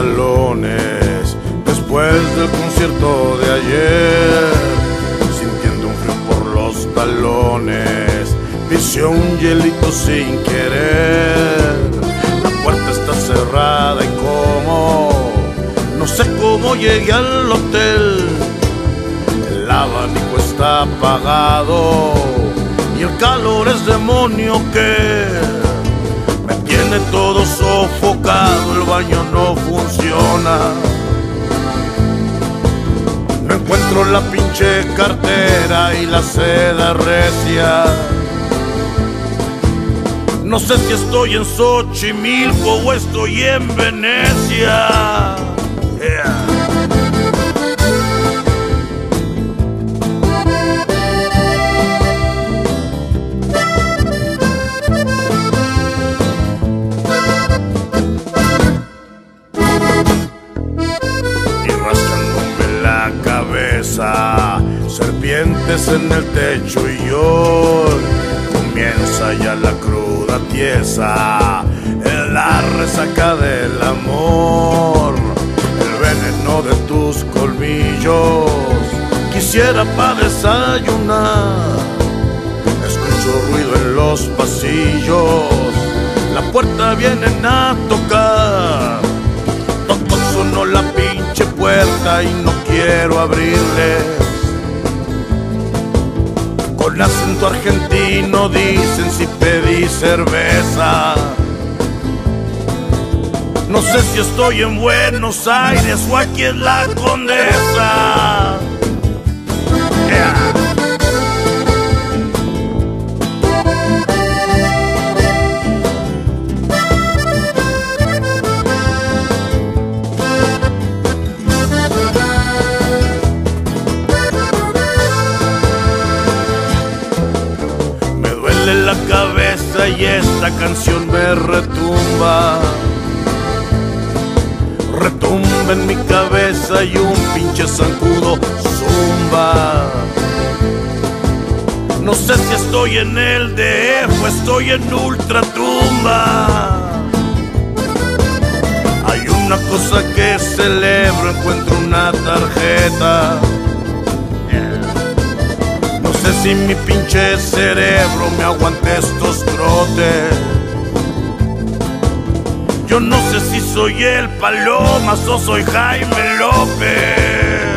escalones después del concierto de ayer, sintiendo un frío por los talones, pisé un hielito sin querer. La puerta está cerrada y como no sé cómo llegué al hotel. El abanico está apagado y el calor es demonio que tiene todo sofocado. El baño no funciona. No encuentro la pinche cartera y la seda recia. No sé si estoy en Xochimilco o estoy en Venecia. Serpientes en el techo y yo comienza ya la cruda tiesa, en la resaca del amor, el veneno de tus colmillos. Quisiera para desayunar, escucho ruido en los pasillos, la puerta vienen a tocar. Toc, toc, sonó la pinche puerta y no quiero abrirle. Con acento argentino dicen si pedí cerveza. No sé si estoy en Buenos Aires o aquí en la Condesa. Yeah. La cabeza y esta canción me retumba. Retumba en mi cabeza y un pinche zancudo zumba. No sé si estoy en el DF o estoy en ultratumba. Hay una cosa que celebro, encuentro una tarjeta. No sé si mi pinche cerebro me aguante Yo no sé si soy el paloma o soy Jaime López.